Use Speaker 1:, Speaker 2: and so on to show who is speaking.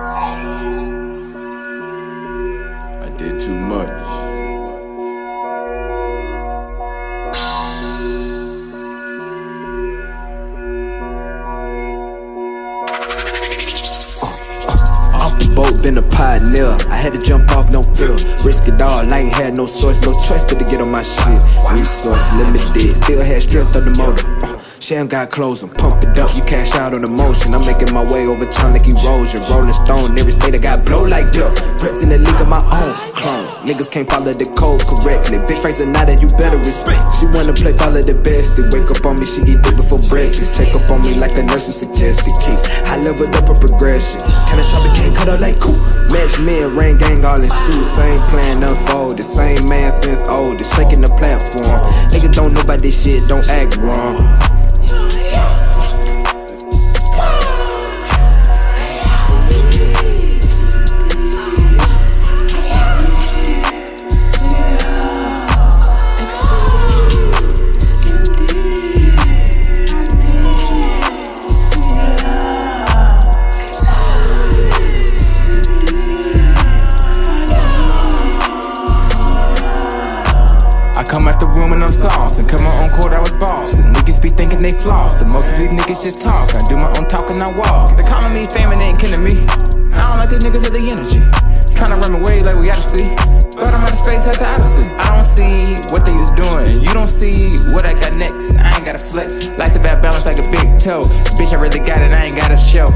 Speaker 1: I did too much.
Speaker 2: Off the boat, been a pioneer. I had to jump off, no fear. Risk it all, I ain't had no choice, no choice but to get on my shit. Resource limited, still had strength on the motor. Sham got clothes, I'm pump it up, you cash out on emotion. I'm making my way over time like erosion. Rolling stone, every state I got blow like dirt. Preps in the league of my own. Clone. Niggas can't follow the code correctly. Big face and now that you better respect. She wanna play follow the best. They wake up on me, she eat dick before breakfast. Check up on me like a nurse would suggested. Keep high level up a progression. Kinda sharp, it can't cut out like cool. Match me and rain gang all in suits. Same plan unfolded. Same man since old. Shaking the platform. Niggas don't know about this shit, don't act wrong.
Speaker 3: Come out the room and I'm sauce, and come own court, I was boss. And niggas be thinking they floss, and most of these niggas just talk. I do my own talk and I walk. They calling me fame and they ain't killing me. I don't like these niggas with the energy. Trying to run away like we gotta see. But I'm out of space at the Odyssey. I don't see what they is doing. You don't see what I got next. I ain't gotta flex. Life about balance like a big toe. Bitch, I really got it, I ain't gotta show.